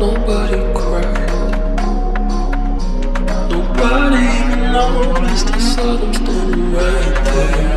Nobody cried. Nobody even noticed. I saw them standing right there.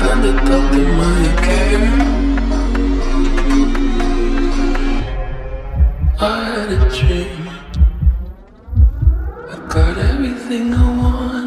Kinda thought. I had a dream. I got everything I want.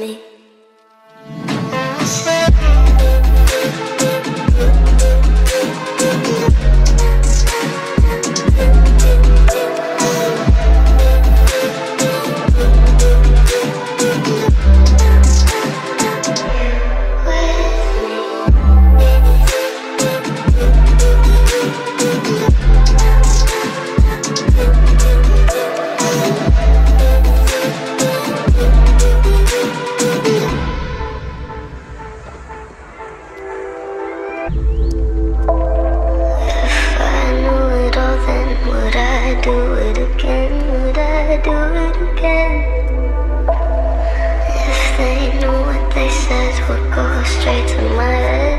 me. do it again? Would I do it again? If they knew what they said would go straight to my head.